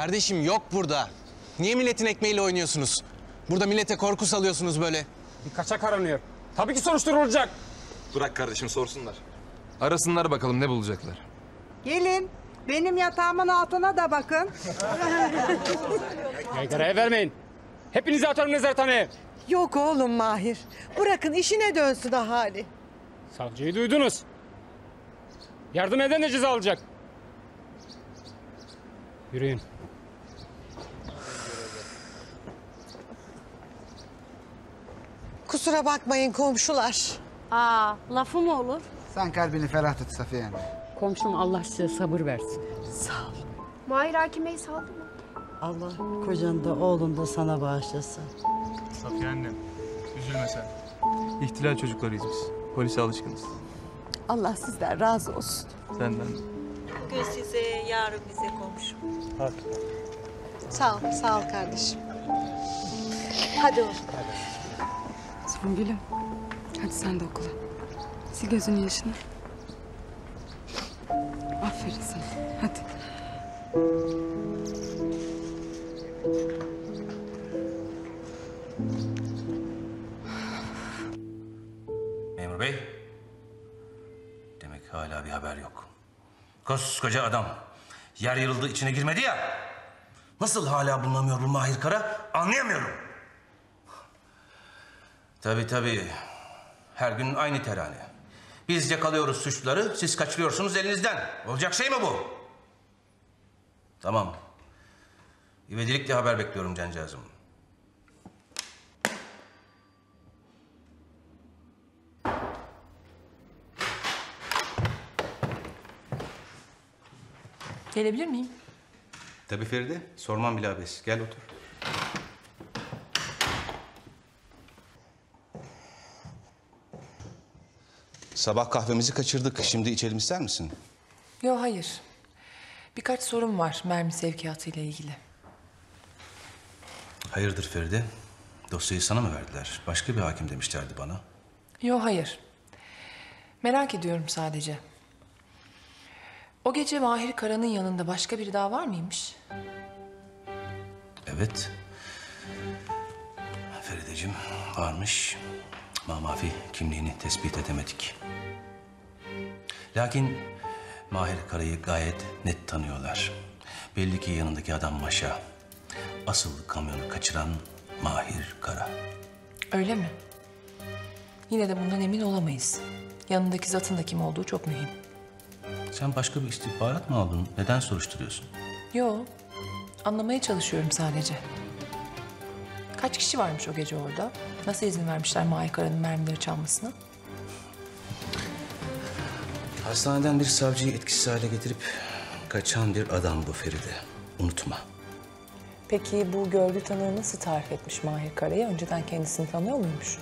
Kardeşim yok burada. Niye milletin ekmeğiyle oynuyorsunuz? Burada millete korku salıyorsunuz böyle. Bir kaçak aranıyor. Tabii ki soruşturulacak. Bırak kardeşim sorsunlar. Arasınlar bakalım ne bulacaklar. Gelin. Benim yatağımın altına da bakın. Yaygaraya vermeyin. Hepinizi atarım nezarethaneye. Yok oğlum Mahir. Bırakın işine dönsün ahali. Savcıyı duydunuz. Yardım eden de ceza alacak. Yürüyün. Kusura bakmayın komşular. Aa, lafı mı olur? Sen kalbini ferah tut Safiye Hanım. Komşum Allah size sabır versin. Mahir Hakim Bey saldı mı? Allah kocan da oğlun da sana bağışlasın. Safiye annem, üzülme sen. İhtilal çocuklarıyız biz. Polise alışkınız. Allah sizden razı olsun. Senden. Bugün size, yarın bize komşu. Sağ ol, sağ ol kardeşim. Hadi oğlum. Songül'üm hadi sen de okula. Sil gözünün yaşını. Aferin sana. Hadi. Memur bey. Demek hala bir haber yok. Koskoca adam. Yer yarıldı içine girmedi ya. Nasıl hala bulunamıyor bu Mahir Kara anlayamıyorum. Tabii tabii. Her gün aynı terane. Biz yakalıyoruz suçluları, siz kaçırıyorsunuz elinizden. Olacak şey mi bu? Tamam. İvedilikle haber bekliyorum cancağızım. Gelebilir miyim? Tabii Feride, sormam bile abes. Gel otur. Sabah kahvemizi kaçırdık. Şimdi içelim ister misin? Yok hayır. Birkaç sorun var mermi sevkiyatı ile ilgili. Hayırdır Feride? Dosyayı sana mı verdiler? Başka bir hakim demişlerdi bana. Yok hayır. Merak ediyorum sadece. O gece Mahir Kara'nın yanında başka biri daha var mıymış? Evet. Ferideciğim varmış. Mamafi kimliğini tespit edemedik. Lakin Mahir Kara'yı gayet net tanıyorlar. Belli ki yanındaki adam Maşa. Asıl kamyonu kaçıran Mahir Kara. Öyle mi? Yine de bundan emin olamayız. Yanındaki zatın da kim olduğu çok mühim. Sen başka bir istihbarat mı aldın? Neden soruşturuyorsun? Yo, anlamaya çalışıyorum sadece. Kaç kişi varmış o gece orada? Nasıl izin vermişler Mahir Kara'nın mermileri çalmasına? Hastaneden bir savcıyı etkisiz hale getirip kaçan bir adam bu Feride. Unutma. Peki bu görgü tanığı nasıl tarif etmiş Mahir Kara'yı? Önceden kendisini tanıyor muymuş?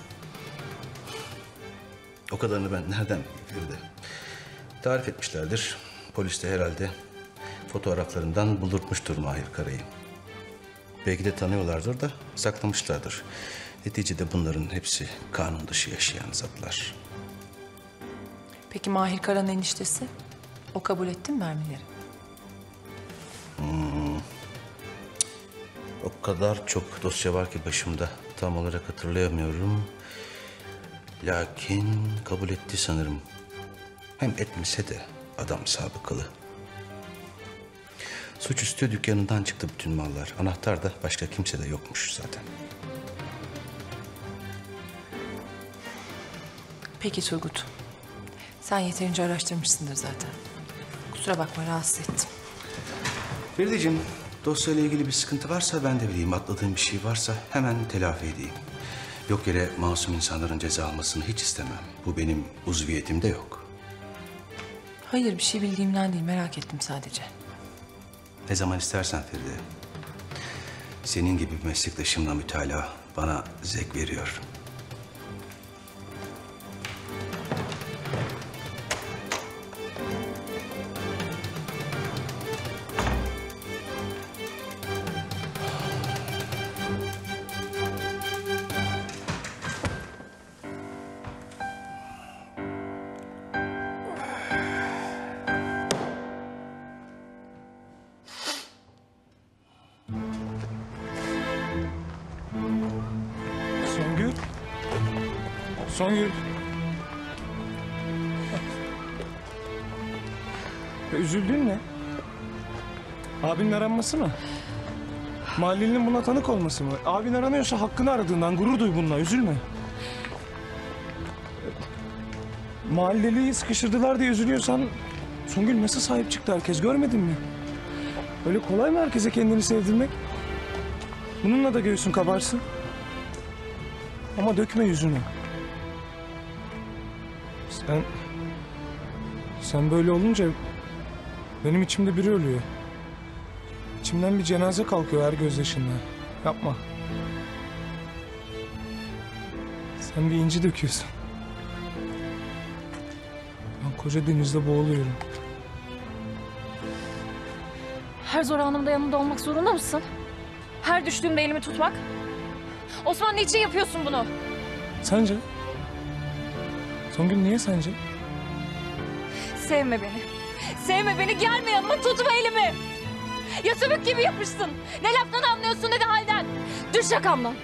O kadarını ben nereden bileyim Feride? Tarif etmişlerdir. Polis de herhalde fotoğraflarından buldurtmuştur Mahir Kara'yı. Belki de tanıyorlardır da saklamışlardır. Neticede bunların hepsi kanun dışı yaşayan zatlar. Peki Mahir Kara'nın eniştesi? O kabul etti mi mermileri? O kadar çok dosya var ki başımda. Tam olarak hatırlayamıyorum. Lakin kabul etti sanırım. Hem etmese de adam sabıkalı. Suçüstü dükkanından çıktı bütün mallar. Anahtar da başka kimse de yokmuş zaten. Peki Turgut. Sen yeterince araştırmışsındır zaten. Kusura bakma rahatsız ettim. Ferideciğim, dosyayla ilgili bir sıkıntı varsa ben de bileyim. Atladığım bir şey varsa hemen telafi edeyim. Yok yere masum insanların ceza almasını hiç istemem. Bu benim uzviyetimde yok. Hayır bir şey bildiğimden değil merak ettim sadece. Ne zaman istersen Feride. Senin gibi bir meslektaşımla mütalaa bana zevk veriyor. Aranması mı? Mahallenin buna tanık olması mı? Abin aranıyorsa hakkını aradığından gurur duy bununla, üzülme. Mahalleliyi sıkıştırdılar diye üzülüyorsan... Songül nasıl sahip çıktı herkes görmedin mi? Öyle kolay mı herkese kendini sevdirmek? Bununla da göğsün kabarsın. Ama dökme yüzünü. Sen... Sen böyle olunca benim içimde biri ölüyor. İçimden bir cenaze kalkıyor her gözyaşından. Yapma. Sen bir inci döküyorsun. Ben koca denizde boğuluyorum. Her zor anımda yanımda olmak zorunda mısın? Her düştüğümde elimi tutmak? Osman niçin yapıyorsun bunu? Sence? Songül niye sence? Sevme beni. Sevme beni gelme yanıma tutma elimi. Ya sümük gibi yapışsın. Ne laftan anlıyorsun ne de halden. Düş yakamdan.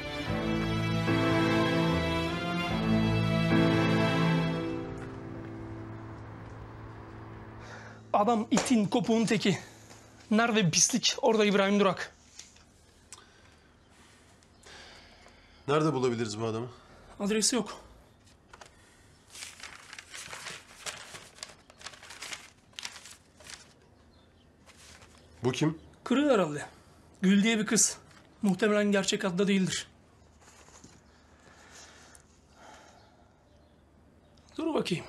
Adam itin kopuğun teki. Nerede pislik orada İbrahim Durak. Nerede bulabiliriz bu adamı? Adresi yok. Bu kim? Kırığı herhalde. Gül diye bir kız. Muhtemelen gerçek adda değildir. Dur bakayım.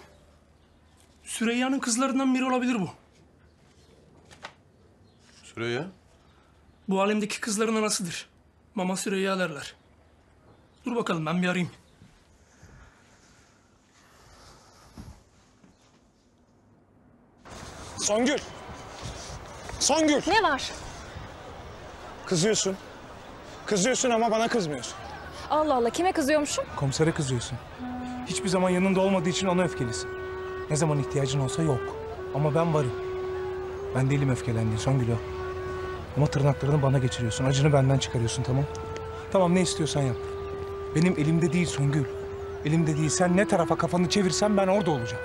Süreyya'nın kızlarından biri olabilir bu. Süreyya. Bu alemdeki kızların anasıdır. Mama Süreyya derler. Dur bakalım ben bir arayayım. Songül. Songül. Ne var? Kızıyorsun. Kızıyorsun ama bana kızmıyorsun. Allah Allah kime kızıyormuşum? Komisere kızıyorsun. Hiçbir zaman yanında olmadığı için ona öfkelisin. Ne zaman ihtiyacın olsa yok. Ama ben varım. Ben değilim öfkelendiğin Songül o. Ama tırnaklarını bana geçiriyorsun. Acını benden çıkarıyorsun tamam. Tamam ne istiyorsan yap. Benim elimde değil Songül. Elimde değil. Sen ne tarafa kafanı çevirsen ben orada olacağım.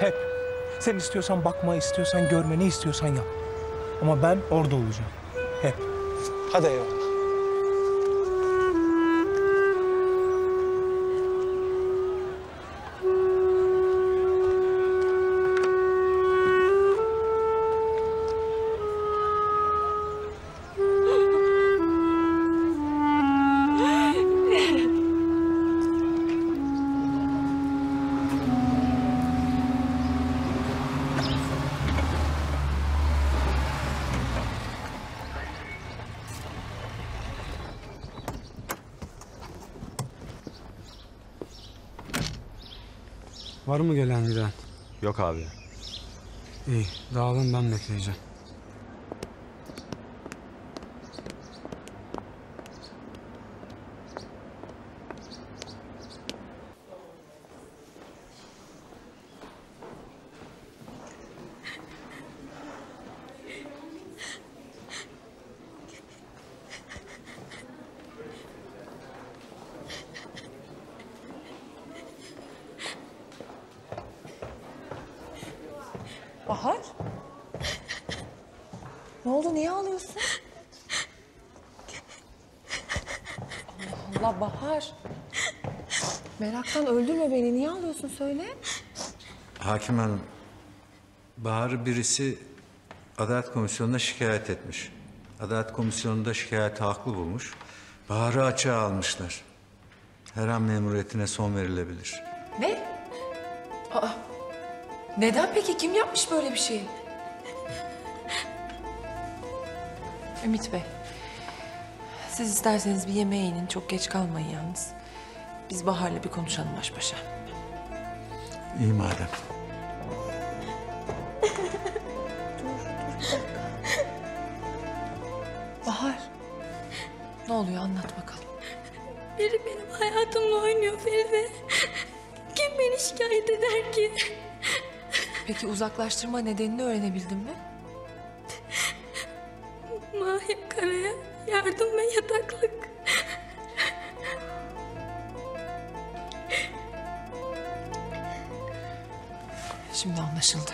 Hep. Sen istiyorsan bakma, istiyorsan görme, ne istiyorsan yap. Ama ben orada olacağım. Hep. Hadi eyvallah. Var Yok abi. İyi dağılın ben bekleyeceğim. Bahar? Ne oldu? Niye ağlıyorsun? Allah Allah Bahar. Meraktan öldürme beni. Niye ağlıyorsun söyle. Hakim Hanım, Bahar'ı birisi Adalet Komisyonu'na şikayet etmiş. Adalet Komisyonu da şikayeti haklı bulmuş. Bahar'ı açığa almışlar. Her an memuriyetine son verilebilir. Ne? Aa, neden peki? Kim yapmış böyle bir şeyi? Ümit Bey. Siz isterseniz bir yemeğe inin. Çok geç kalmayın yalnız. Biz Bahar'la bir konuşalım baş başa. İyi madem. Bahar. Ne oluyor anlat bakalım. Biri benim hayatımla oynuyor Feride. Kim beni şikayet eder ki? Peki uzaklaştırma nedenini öğrenebildin mi? Mahir Kara'ya yardım ve yataklık. Anlaşıldı.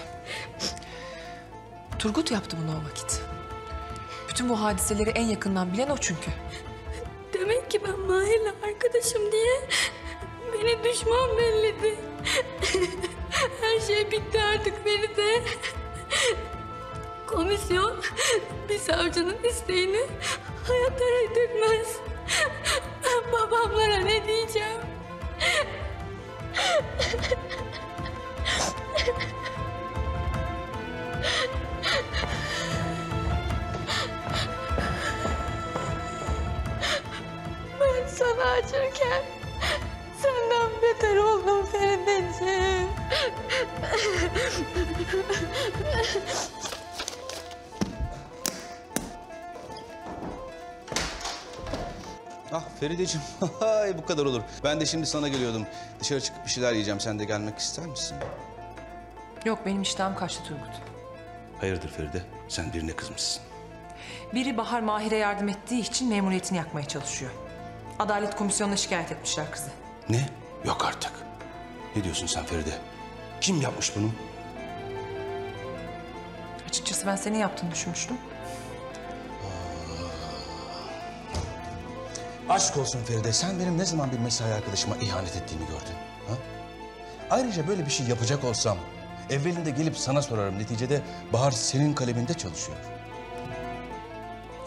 Turgut yaptı bunu o vakit. Bütün bu hadiseleri en yakından bilen o çünkü. Demek ki ben Mahir'le arkadaşım diye beni düşman belledi. Her şey bitti artık beni de. Komisyon bir savcının isteğini hayata reddetmez. Babamlara ne diyeceğim? Acırken senden beter oldum Ferideciğim. Ah Ferideciğim, Ay, bu kadar olur. Ben de şimdi sana geliyordum. Dışarı çıkıp bir şeyler yiyeceğim. Sen de gelmek ister misin? Yok benim iştahım kaçtı Turgut. Hayırdır Feride? Sen birine kızmışsın. Biri Bahar Mahir'e yardım ettiği için memuriyetini yakmaya çalışıyor. Adalet komisyonuna şikayet etmişler kızı. Ne? Yok artık. Ne diyorsun sen Feride? Kim yapmış bunu? Açıkçası ben senin yaptığını düşünmüştüm. Aşk olsun Feride. Sen benim ne zaman bir mesai arkadaşıma ihanet ettiğimi gördün? Ha? Ayrıca böyle bir şey yapacak olsam... ...evvelinde gelip sana sorarım. Neticede Bahar senin kaleminde çalışıyor.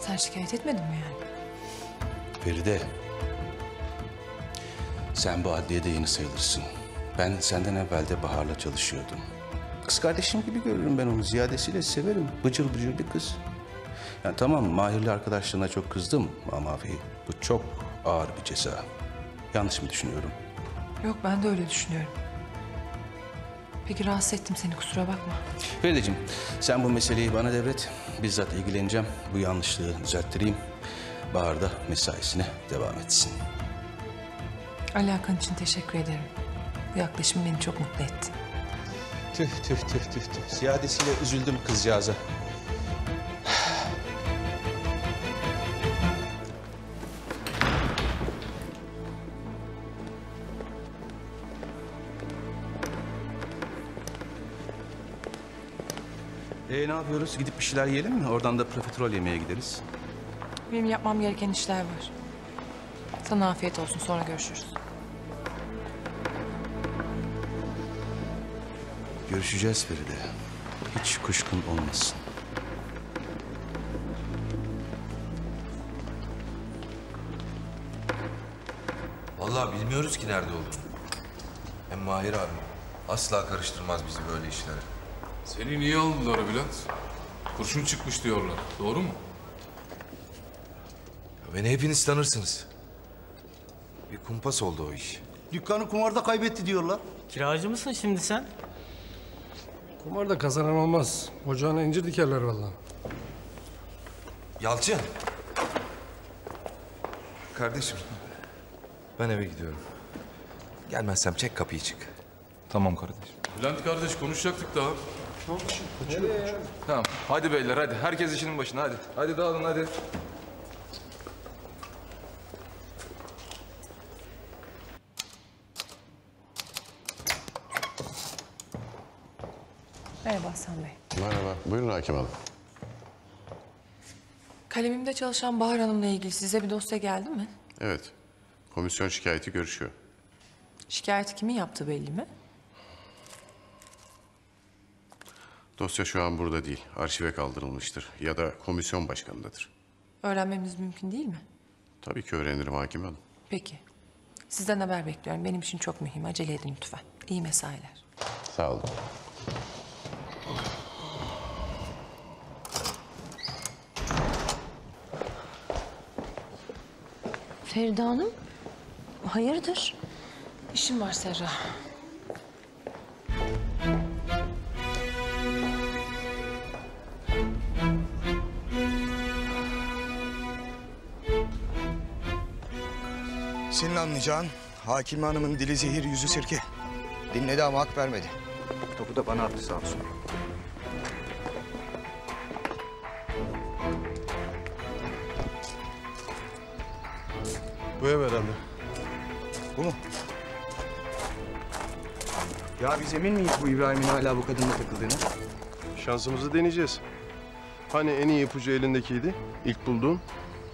Sen şikayet etmedin mi yani? Feride. Sen bu adliyede yeni sayılırsın. Ben senden evvel de Bahar'la çalışıyordum. Kız kardeşim gibi görürüm ben onu. Ziyadesiyle severim. Bıcır bıcır bir kız. Yani tamam Mahir'le arkadaşlarına çok kızdım ama bu çok ağır bir ceza. Yanlış mı düşünüyorum? Yok ben de öyle düşünüyorum. Peki rahatsız ettim seni kusura bakma. Ferideciğim sen bu meseleyi bana devret. Bizzat ilgileneceğim. Bu yanlışlığı düzelttireyim. Bahar da mesaisine devam etsin. Alakan için teşekkür ederim. Bu yaklaşım beni çok mutlu etti. Tüh tüh tüh tüh tüh. Ziyadesiyle üzüldüm kızcağıza. Ee, ne yapıyoruz? Gidip bir şeyler yiyelim mi? Oradan da profiterol yemeye gideriz. Benim yapmam gereken işler var. Sana afiyet olsun sonra görüşürüz. Görüşeceğiz Feride. Hiç kuşkun olmasın. Vallahi bilmiyoruz ki nerede olduğunu. Hem Mahir abi asla karıştırmaz bizi böyle işlere. Seni niye aldılar Bülent? Kurşun çıkmış diyorlar. Doğru mu? Beni hepiniz tanırsınız. Bir kumpas oldu o iş. Dükkanı kumarda kaybetti diyorlar. Kiracı mısın şimdi sen? Kumarda kazanan olmaz. Ocağına incir dikerler vallahi. Yalçın. Kardeşim. Ben eve gidiyorum. Gelmezsem çek kapıyı çık. Tamam kardeşim. Bülent kardeş konuşacaktık daha. Tamam. Hadi beyler hadi. Herkes işinin başına hadi. Hadi dağılın hadi. Merhaba Hasan Bey. Merhaba. Buyurun Hakim Hanım. Kalemimde çalışan Bahar Hanım'la ilgili size bir dosya geldi mi? Evet. Komisyon şikayeti görüşüyor. Şikayeti kimin yaptığı belli mi? Dosya şu an burada değil. Arşive kaldırılmıştır. Ya da komisyon başkanındadır. Öğrenmemiz mümkün değil mi? Tabii ki öğrenirim Hakim Hanım. Peki. Sizden haber bekliyorum. Benim için çok mühim. Acele edin lütfen. İyi mesailer. Sağ olun. Feride Hanım, hayırdır? İşim var Serra. Senin anlayacağın Hakim Hanım'ın dili zehir yüzü sirke. Dinledi ama hak vermedi. Topu da bana attı sağ olsun. Ev herhalde. Bu mu? Ya biz emin miyiz bu İbrahim'in hala bu kadınla takıldığını? Şansımızı deneyeceğiz. Hani en iyi ipucu elindekiydi? İlk bulduğun?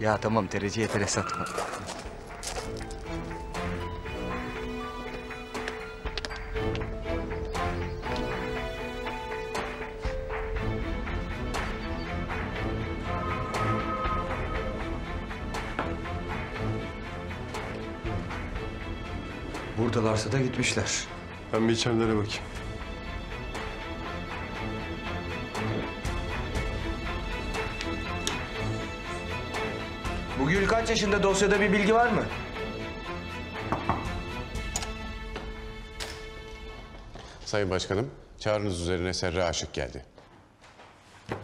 Ya tamam tereciye tere satma. Buradalarsa da gitmişler. Ben bir içerilere bakayım. Bu Gül kaç yaşında dosyada bir bilgi var mı? Sayın Başkanım, çağrınız üzerine Serra Aşık geldi.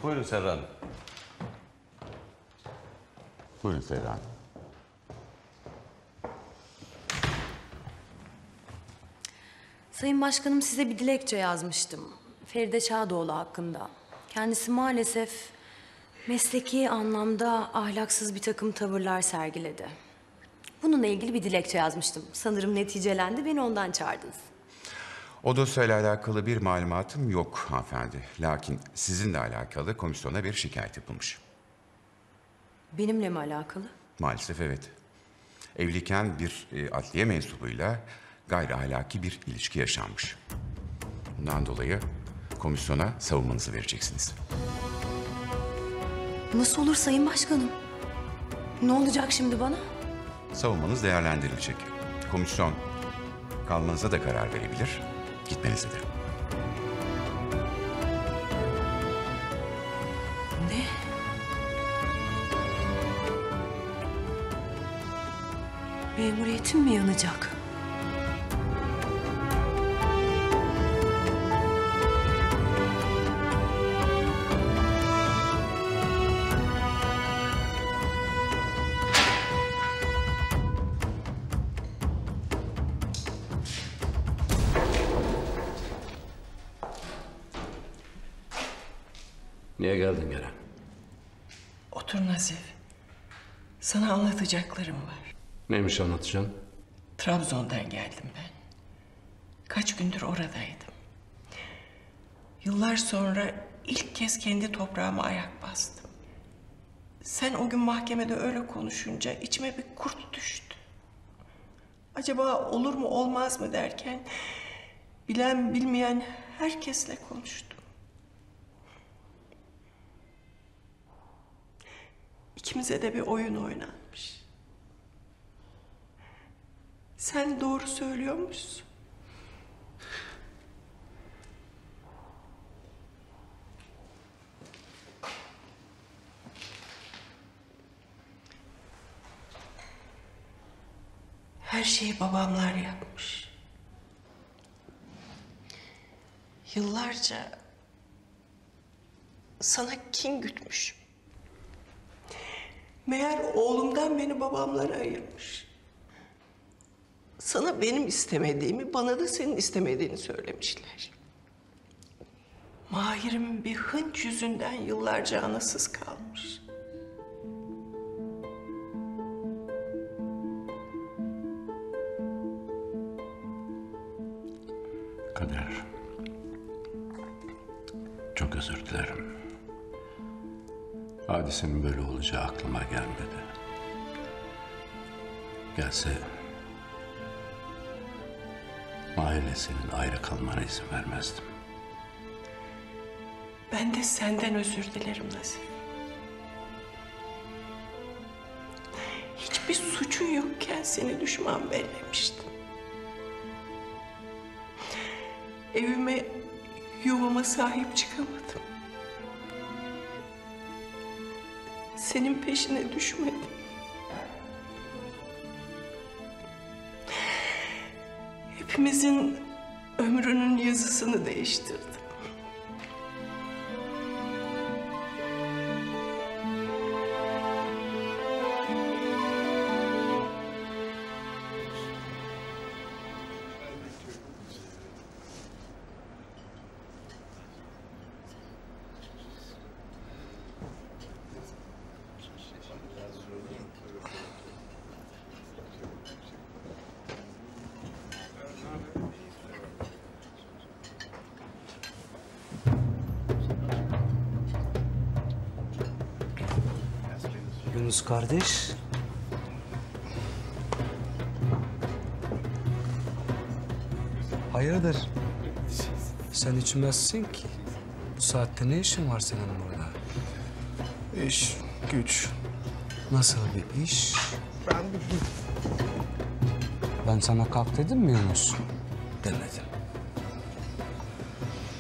Buyurun Serra Hanım. Buyurun Serra Hanım. Sayın Başkanım size bir dilekçe yazmıştım. Feride Çağdoğlu hakkında. Kendisi maalesef mesleki anlamda ahlaksız bir takım tavırlar sergiledi. Bununla ilgili bir dilekçe yazmıştım. Sanırım neticelendi, beni ondan çağırdınız. O dosyayla alakalı bir malumatım yok hanımefendi. Lakin sizinle alakalı komisyona bir şikayet yapılmış. Benimle mi alakalı? Maalesef evet. Evliyken bir e, adliye mensubuyla gayri ahlaki bir ilişki yaşanmış. Bundan dolayı komisyona savunmanızı vereceksiniz. Nasıl olur Sayın Başkanım? Ne olacak şimdi bana? Savunmanız değerlendirilecek. Komisyon kalmanıza da karar verebilir, gitmenize de. Ne? Memuriyetim mi yanacak? Sana anlatacaklarım var. Neymiş anlatacaksın? Trabzon'dan geldim ben. Kaç gündür oradaydım. Yıllar sonra ilk kez kendi toprağıma ayak bastım. Sen o gün mahkemede öyle konuşunca içime bir kurt düştü. Acaba olur mu olmaz mı derken bilen bilmeyen herkesle konuştum. İkimize de bir oyun oynanmış. Sen doğru söylüyormuşsun. Her şeyi babamlar yapmış. Yıllarca sana kin gütmüşüm. Meğer oğlumdan beni babamlara ayırmış. Sana benim istemediğimi, bana da senin istemediğini söylemişler. Mahir'im bir hınç yüzünden yıllarca anasız kalmış. Hadisenin böyle olacağı aklıma gelmedi. Gelse... Mahir'le senin ayrı kalmana izin vermezdim. Ben de senden özür dilerim Nazif. Hiçbir suçun yokken seni düşman bellemiştim. Evime, yuvama sahip çıkamadım. Senin peşine düşmedim. Hepimizin ömrünün yazısını değiştirdim. Yunus kardeş. Hayırdır? Sen içmezsin ki. Bu saatte ne işin var senin burada? İş, güç. Nasıl bir iş? Ben sana kalk dedim mi Yunus? Demedim.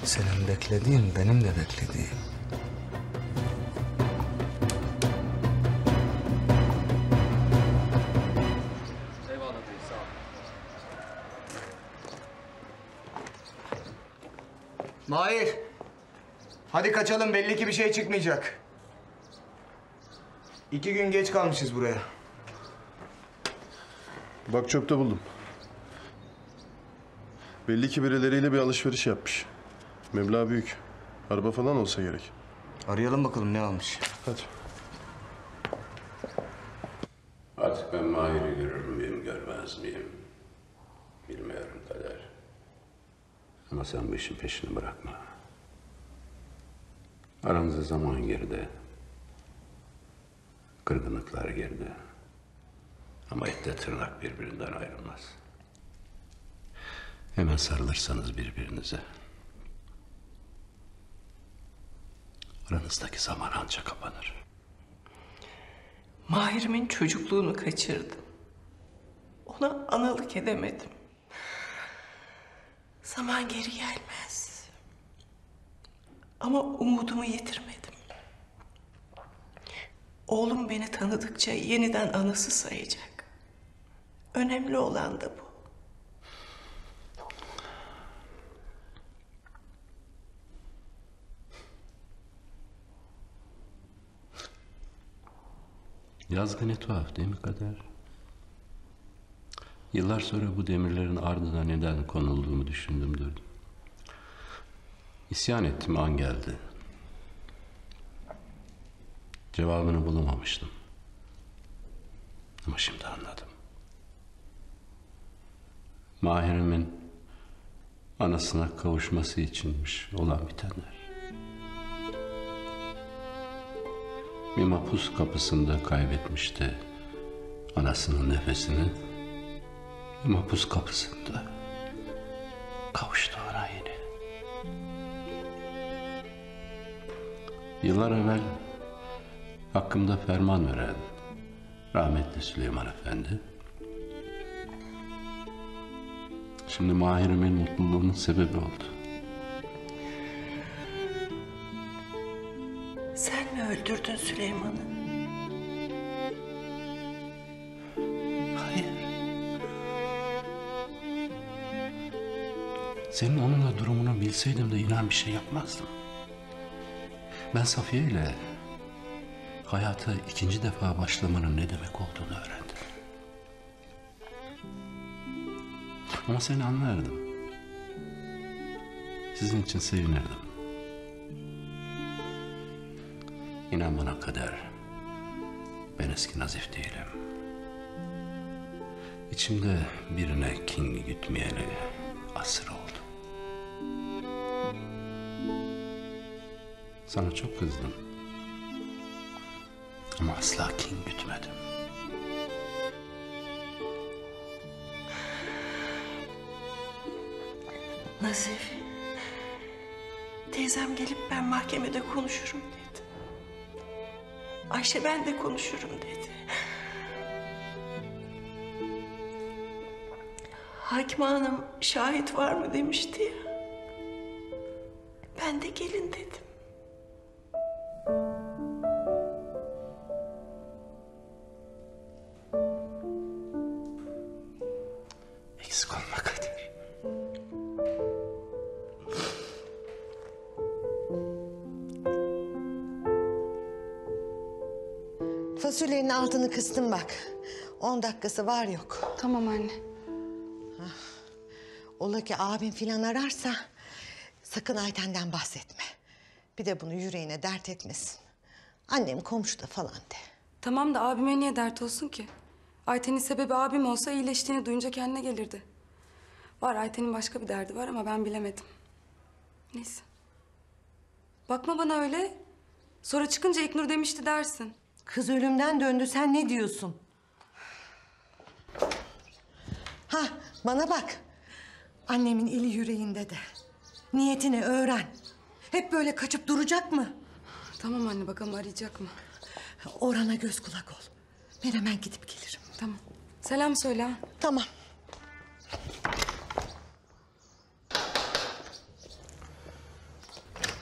Senin beklediğin benim de beklediğim. Hadi kaçalım belli ki bir şey çıkmayacak. İki gün geç kalmışız buraya. Bak çöpte buldum. Belli ki birileriyle bir alışveriş yapmış. Meblağ büyük. Araba falan olsa gerek. Arayalım bakalım ne almış. Hadi. Artık ben Mahir'i görür müyüm, görmez miyim? Bilmiyorum kader. Ama sen bu işin peşini bırakma. Aramıza zaman girdi. Kırgınlıklar girdi. Ama etle tırnak birbirinden ayrılmaz. Hemen sarılırsanız birbirinize. Aranızdaki zaman anca kapanır. Mahir'imin çocukluğunu kaçırdım. Ona analık edemedim. Zaman geri gelmez. Ama umudumu yitirmedim. Oğlum beni tanıdıkça yeniden anısı sayacak. Önemli olan da bu. Yazgı ne tuhaf değil mi kader? Yıllar sonra bu demirlerin ardına neden konulduğumu düşündüm durdum. İsyan ettim an geldi. Cevabını bulamamıştım. Ama şimdi anladım. Mahir'imin anasına kavuşması içinmiş olan bitenler. Bir mapus kapısında kaybetmişti anasının nefesini. Bir mapus kapısında Yıllar evvel hakkımda ferman veren rahmetli Süleyman Efendi şimdi Mahir'imin mutluluğunun sebebi oldu. Sen mi öldürdün Süleyman'ı? Senin onunla durumunu bilseydim de inan bir şey yapmazdım. Ben Safiye ile hayata ikinci defa başlamanın ne demek olduğunu öğrendim. Ama seni anlardım. Sizin için sevinirdim. İnan bana kader. Ben eski Nazif değilim. İçimde birine kin gütmeyeli asır oldu. Sana çok kızdım. Ama asla kin gütmedim. Nazif. Teyzem gelip ben mahkemede konuşurum dedi. Ayşe ben de konuşurum dedi. Hakim Hanım şahit var mı demişti ya. Ben de gelin dedim. Fasulyenin altını kıstım bak. On dakikası var yok. Tamam anne. Ola ki abim filan ararsa sakın Ayten'den bahsetme. Bir de bunu yüreğine dert etmesin. Annem komşuda falan de. Tamam da abime niye dert olsun ki? Ayten'in sebebi abim olsa iyileştiğini duyunca kendine gelirdi. Var Ayten'in başka bir derdi var ama ben bilemedim. Neyse. Bakma bana öyle. Sonra çıkınca İknur demişti dersin. Kız ölümden döndü. Sen ne diyorsun? Ha bana bak. Annemin eli yüreğinde de. Niyetini öğren. Hep böyle kaçıp duracak mı? Tamam anne bakalım arayacak mı? Orhan'a göz kulak ol. Ben hemen gidip gelirim. Tamam. Selam söyle ha. Tamam.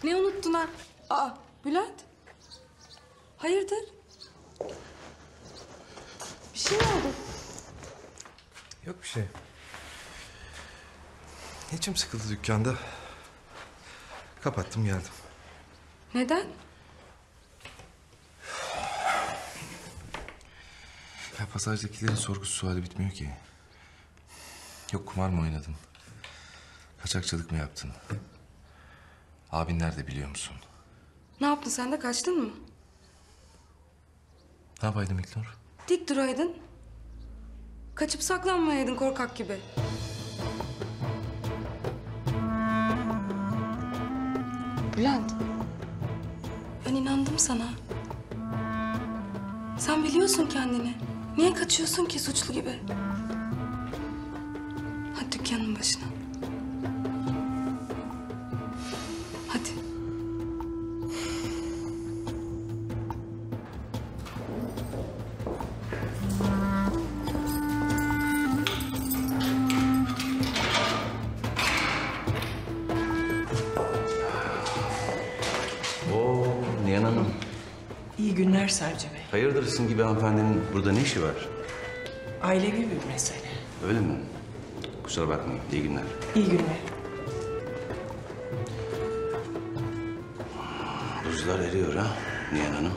Ne unuttun ha? Aa Bülent. Hayırdır? Bir şey mi oldu? Yok bir şey. İçim sıkıldı dükkanda. Kapattım geldim. Neden? Ya pasajdakilerin sorgusu suali bitmiyor ki. Yok kumar mı oynadın? Kaçakçılık mı yaptın? Abin nerede biliyor musun? Ne yaptın sen de kaçtın mı? Ne yapaydım İlknur? Dik duraydın. Kaçıp saklanmayaydın korkak gibi. Bülent. Ben inandım sana. Sen biliyorsun kendini. Niye kaçıyorsun ki suçlu gibi? Hadi dükkanın başına. Hayırdır sizin gibi hanımefendinin burada ne işi var? Ailevi bir mesele. Öyle mi? Kusura bakmayın. İyi günler. İyi günler. Buzlar eriyor ha Nihan Hanım.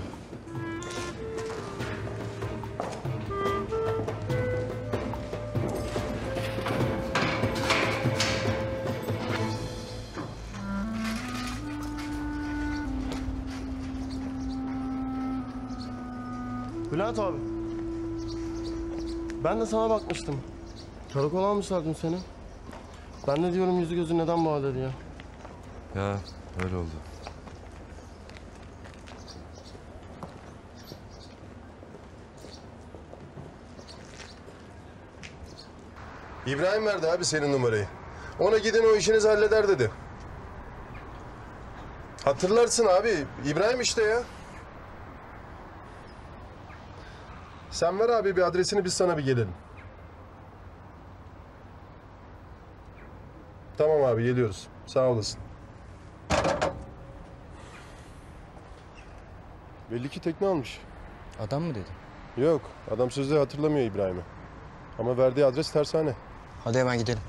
Bülent abi. Ben de sana bakmıştım. Karakola almışlar dün seni. Ben de diyorum yüzü gözü neden halde diye. Ya öyle oldu. İbrahim verdi abi senin numarayı. Ona gidin o işinizi halleder dedi. Hatırlarsın abi. İbrahim işte ya. Sen ver abi bir adresini biz sana bir gelelim. Tamam abi geliyoruz. Sağ olasın. Belli ki tekne almış. Adam mı dedin? Yok adam sözde hatırlamıyor İbrahim'i. Ama verdiği adres tersane. Hadi hemen gidelim.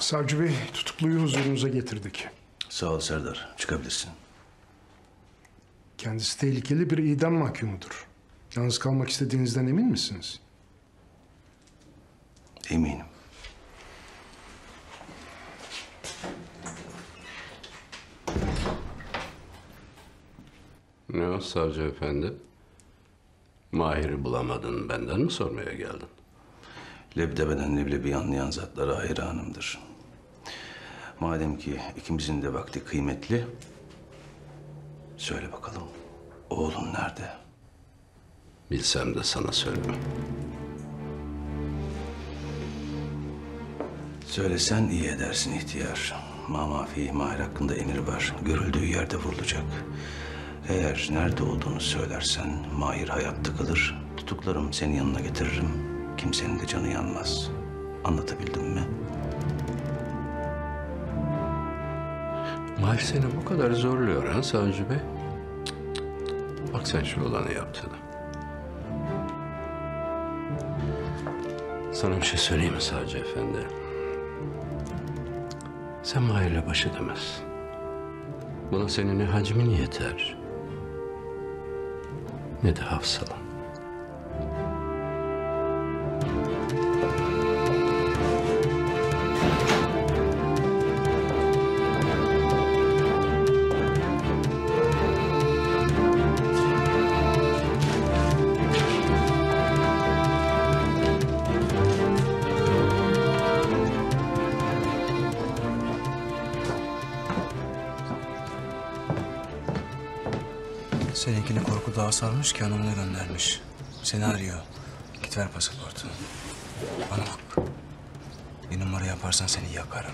Savcı Bey, tutukluyu huzurunuza getirdik. Sağ ol Serdar. Çıkabilirsin. Kendisi tehlikeli bir idam mahkumudur. Yalnız kalmak istediğinizden emin misiniz? Eminim. Ne o savcı efendi? Mahir'i bulamadın benden mi sormaya geldin? Lebdebeden leblebi anlayan zatlara hayranımdır. Madem ki ikimizin de vakti kıymetli, söyle bakalım oğlun nerede? Bilsem de sana söylemem. Söylesen iyi edersin ihtiyar. Mamafi Mahir hakkında emir var. Görüldüğü yerde vurulacak. Eğer nerede olduğunu söylersen Mahir hayatta kalır. Tutuklarım seni yanına getiririm. Kimsenin de canı yanmaz. Anlatabildim mi? Mahir seni bu kadar zorluyor ha savcı bey? Bak sen şu olanı yaptığını. Sana bir şey söyleyeyim mi savcı efendi? Sen Mahir'le baş edemezsin. Buna senin ne hacmin yeter. Ne de hafsalan. Daha sarmış ki hanımını göndermiş. Seni arıyor. Git ver pasaportu. Bana bak. Bir numara yaparsan seni yakarım.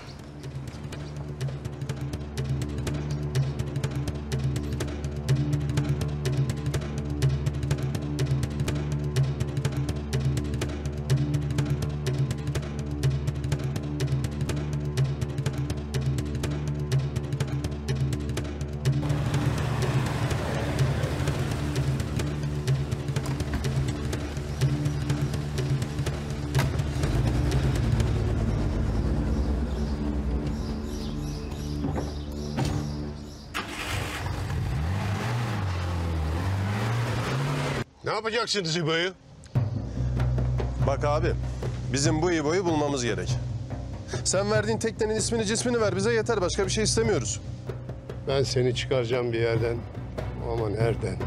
Ne yapacaksınız İbo'yu? Bak abi, bizim bu İbo'yu bulmamız gerek. Sen verdiğin teknenin ismini cismini ver bize yeter. Başka bir şey istemiyoruz. Ben seni çıkaracağım bir yerden. Ama nereden?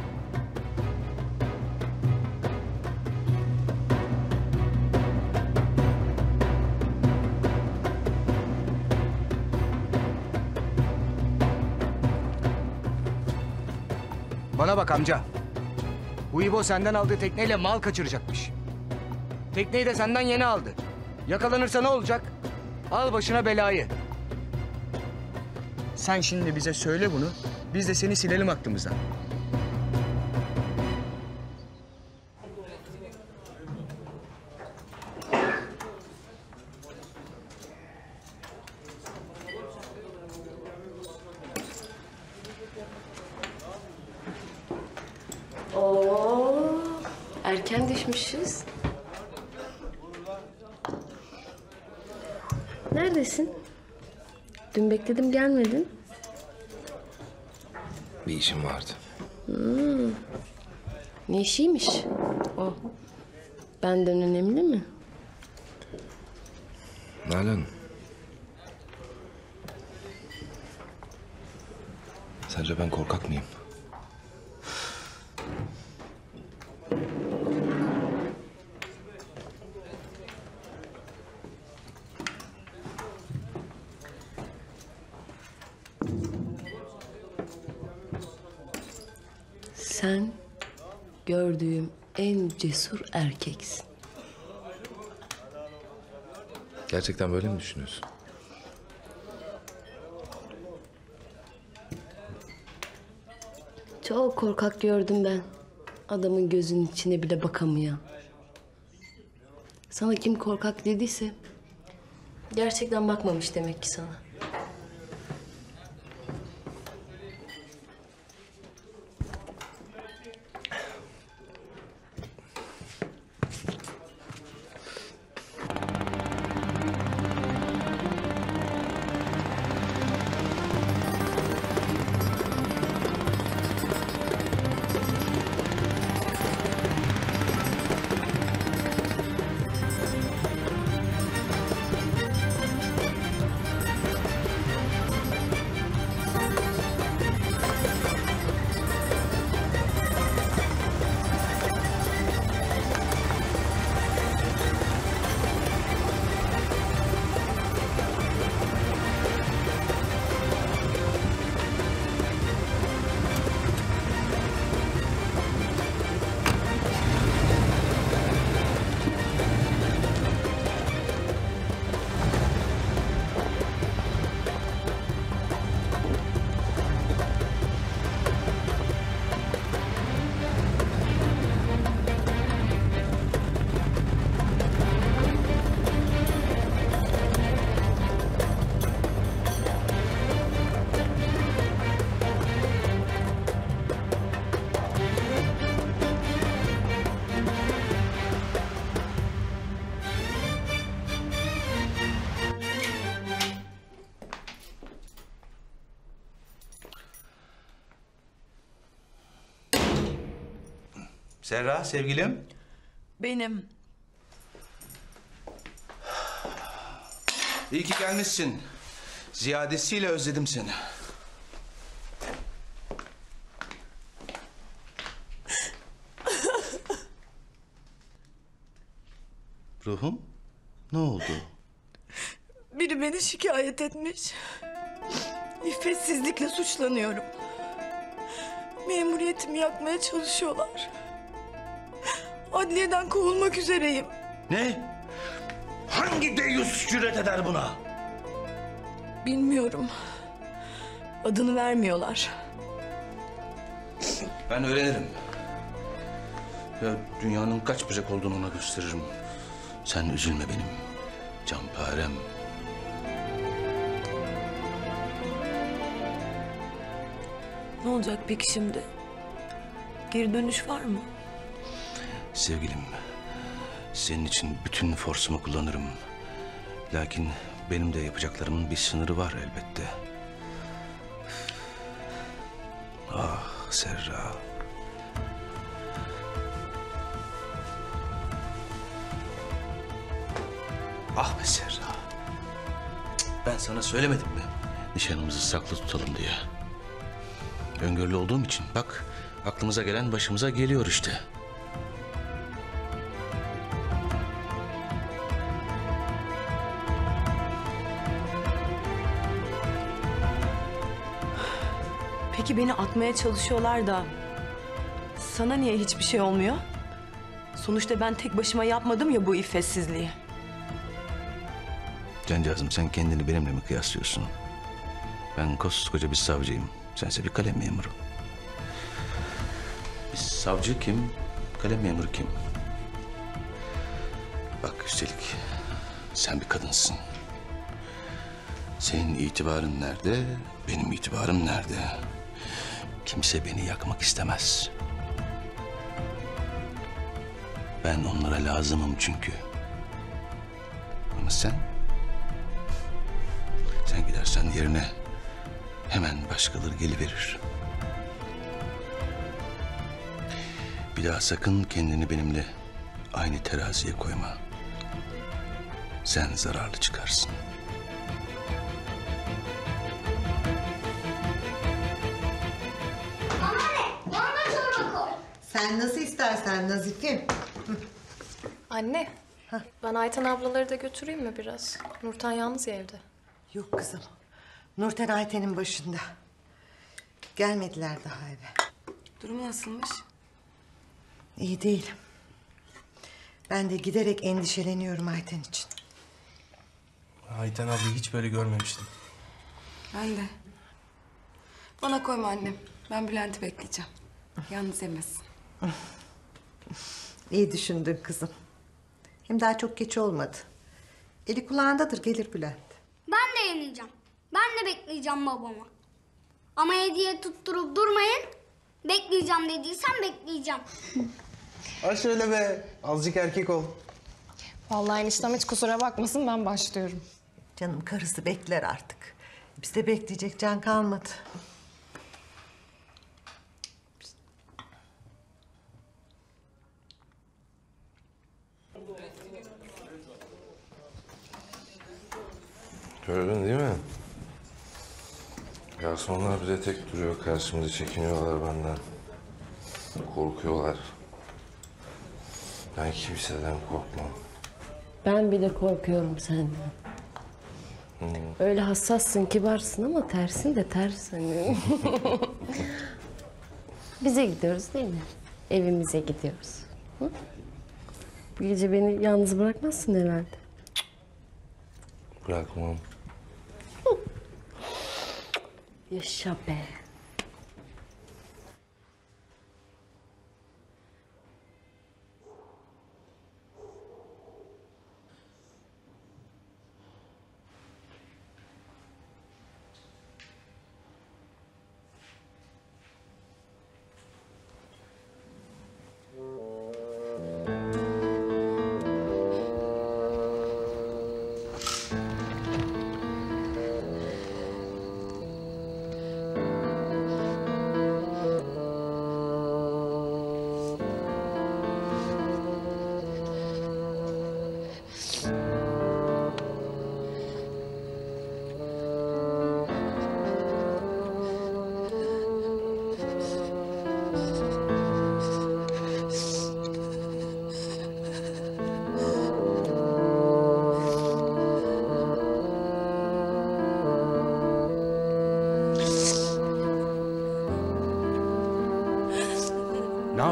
Bana bak amca. Bu İbo senden aldığı tekneyle mal kaçıracakmış. Tekneyi de senden yeni aldı. Yakalanırsa ne olacak? Al başına belayı. Sen şimdi bize söyle bunu. Biz de seni silelim aklımızdan. İşim vardı. Hmm. Ne işiymiş o? Benden önemli mi? Nalan. Sence ben korkak mıyım? Sen gördüğüm en cesur erkeksin. Gerçekten böyle mi düşünüyorsun? Çok korkak gördüm ben. Adamın gözünün içine bile bakamıyor. Sana kim korkak dediyse gerçekten bakmamış demek ki sana. Serra sevgilim. Benim. İyi ki gelmişsin. Ziyadesiyle özledim seni. Ruhum, ne oldu? Biri beni şikayet etmiş. İffetsizlikle suçlanıyorum. Memuriyetimi yakmaya çalışıyorlar. Adliyeden kovulmak üzereyim. Ne? Hangi deyyus cüret eder buna? Bilmiyorum. Adını vermiyorlar. Ben öğrenirim. Ya dünyanın kaç bucak olduğunu ona gösteririm. Sen üzülme benim canparem. Ne olacak peki şimdi? Geri dönüş var mı? Sevgilim, senin için bütün forsumu kullanırım. Lakin benim de yapacaklarımın bir sınırı var elbette. Ah Serra. Ah be Serra. Ben sana söylemedim mi? Nişanımızı saklı tutalım diye. Öngörülü olduğum için bak aklımıza gelen başımıza geliyor işte. Beni atmaya çalışıyorlar da sana niye hiçbir şey olmuyor? Sonuçta ben tek başıma yapmadım ya bu iffetsizliği. Cancağızım sen kendini benimle mi kıyaslıyorsun? Ben koskoca bir savcıyım. Sense bir kalem memuru. Bir savcı kim? Kalem memuru kim? Bak üstelik sen bir kadınsın. Senin itibarın nerede? Benim itibarım nerede? Kimse beni yakmak istemez. Ben onlara lazımım çünkü. Ama sen sen gidersen yerine hemen başkaları geliverir. Bir daha sakın kendini benimle aynı teraziye koyma. Sen zararlı çıkarsın. İstersen Nazif'im. Anne, ben Ayten ablaları da götüreyim mi biraz? Nurten yalnız ya evde. Yok kızım. Nurten Ayten'in başında. Gelmediler daha eve. Durumu nasılmış? İyi değil. Ben de giderek endişeleniyorum Ayten için. Ayten ablayı hiç böyle görmemiştim. Ben de. Bana koyma annem. Ben Bülent'i bekleyeceğim. Yalnız yemesin. İyi düşündün kızım. Hem daha çok geç olmadı. Eli kulağındadır gelir Bülent. Ben de yeneceğim. Ben de bekleyeceğim babamı. Ama hediye tutturup durmayın. Bekleyeceğim dediysen bekleyeceğim. Ha şöyle be. Azıcık erkek ol. Vallahi eniştem hiç kusura bakmasın ben başlıyorum. Canım karısı bekler artık. Bizde bekleyecek can kalmadı. Gördün değil mi? Garsonlar bile tek duruyor karşımda çekiniyorlar benden. Korkuyorlar. Ben kimseden korkmam. Ben bile korkuyorum senden. Hmm. Öyle hassassın, kibarsın ama tersin de ters hani. Bize gidiyoruz değil mi? Evimize gidiyoruz. Hı? Bu gece beni yalnız bırakmazsın herhalde. Bırakmam. Yaşa be.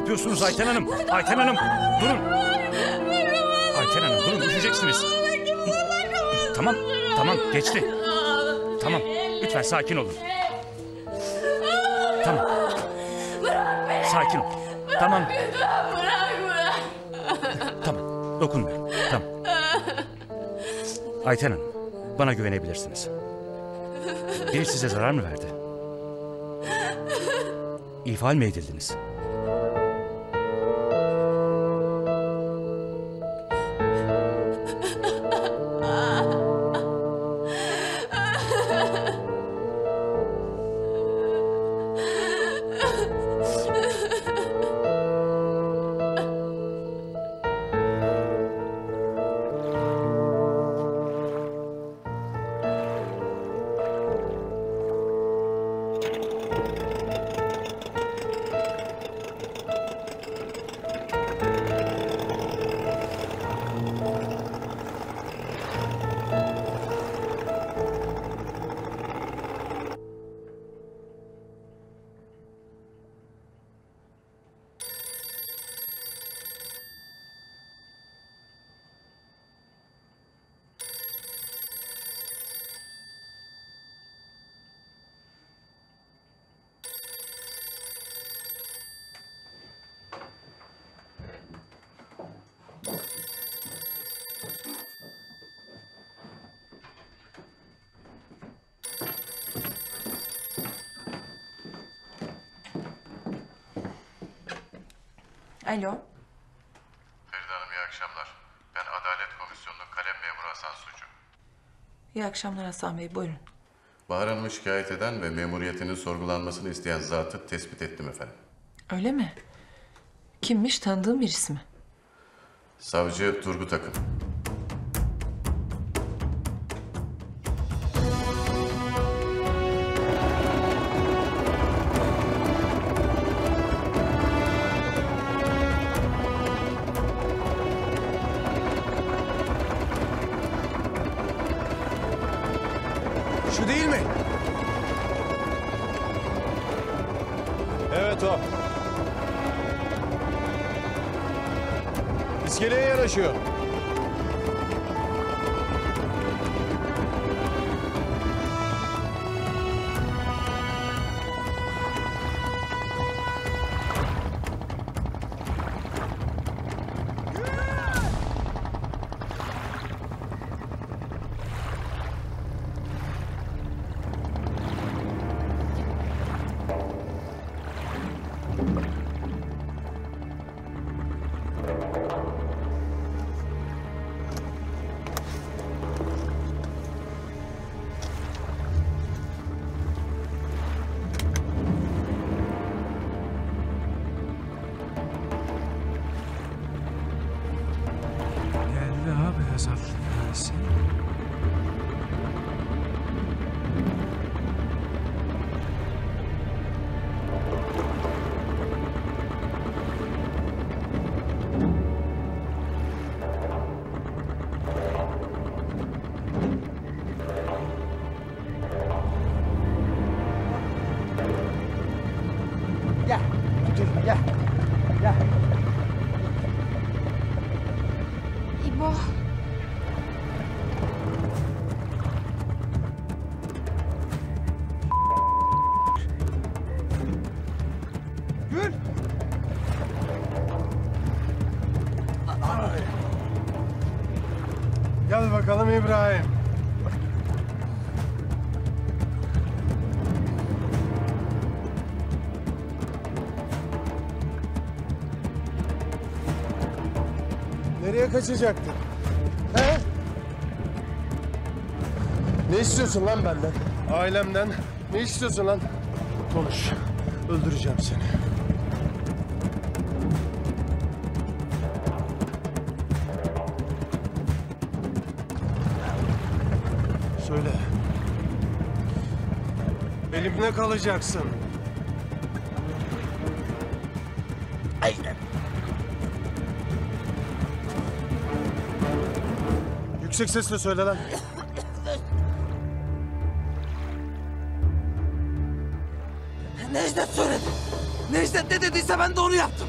Yapıyorsunuz Ayten Hanım? Ayten Hanım durun. Ayten Hanım durun düşeceksiniz. Tamam tamam geçti. Tamam lütfen sakin olun. Tamam sakin ol. Tamam tamam dokunmuyorum. Tamam. Ayten Hanım bana güvenebilirsiniz. Biri size zarar mı verdi? İfal mi edildiniz? Alo. Feride Hanım iyi akşamlar. Ben Adalet Komisyonu'nun kalem memuru Hasan Sucu. İyi akşamlar Hasan Bey buyurun. Bahar Hanım'ı şikayet eden ve memuriyetinin sorgulanmasını isteyen zatı tespit ettim efendim. Öyle mi? Kimmiş tanıdığım birisi mi? Savcı Turgut Akın. İskeleye yanaşıyor. Gül. Gel bakalım İbrahim. Nereye kaçacaktın? He? Ne istiyorsun lan benden? Ailemden. Ne istiyorsun lan? Konuş. Öldüreceğim seni. Elimde kalacaksın. Aynen. Yüksek sesle söyle lan. Necdet söyledi. Necdet ne dediyse ben de onu yaptım.